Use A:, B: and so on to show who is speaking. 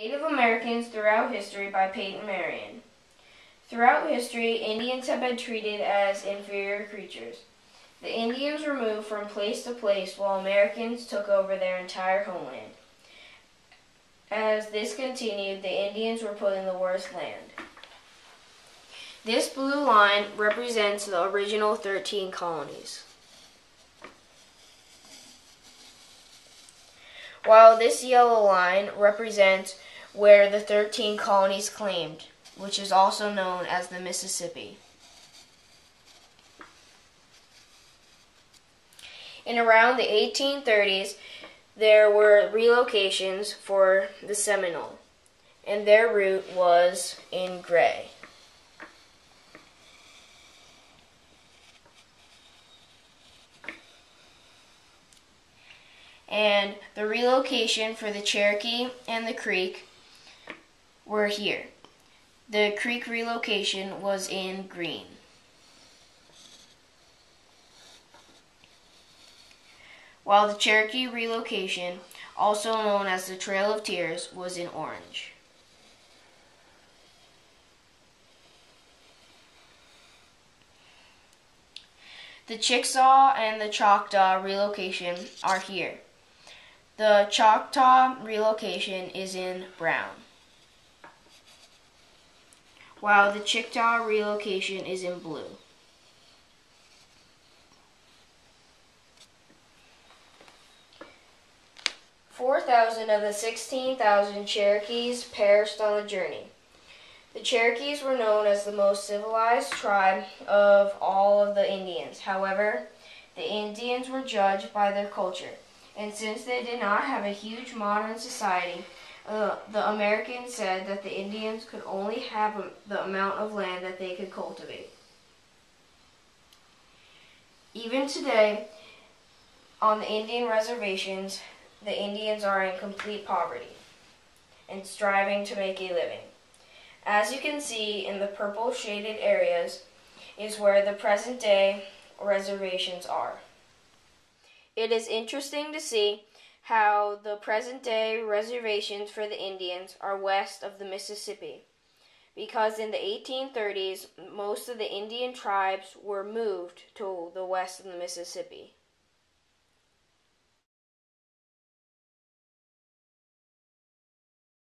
A: Native Americans Throughout History by Paton Marion. Throughout history, Indians have been treated as inferior creatures. The Indians were moved from place to place while Americans took over their entire homeland. As this continued, the Indians were put in the worst land. This blue line represents the original 13 colonies. While this yellow line represents where the 13 colonies claimed, which is also known as the Mississippi. In around the 1830s, there were relocations for the Seminole, and their route was in gray. And the relocation for the Cherokee and the Creek were here. The Creek relocation was in green. while the Cherokee relocation, also known as the Trail of Tears, was in orange. The Chickasaw and the Choctaw relocation are here. The Choctaw relocation is in brown, while the Chickasaw relocation is in blue. 4,000 of the 16,000 Cherokees perished on the journey. The Cherokees were known as the most civilized tribe of all of the Indians. However, the Indians were judged by their culture, and since they did not have a huge modern society, uh, the Americans said that the Indians could only have a, the amount of land that they could cultivate. Even today, on the Indian reservations, the Indians are in complete poverty and striving to make a living. As you can see in the purple shaded areas is where the present day reservations are. It is interesting to see how the present day reservations for the Indians are west of the Mississippi because in the 1830s most of the Indian tribes were moved to the west of the Mississippi.